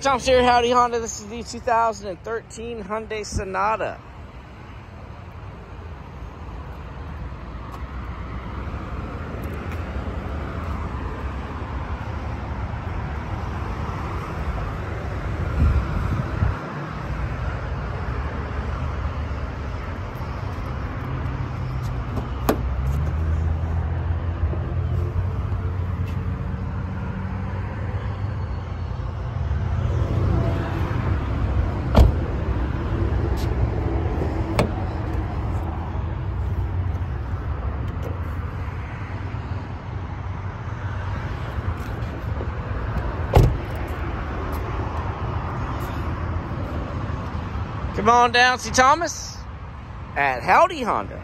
there, Tom Howdy Honda. This is the 2013 Hyundai Sonata. Come on down, see Thomas at Howdy Honda.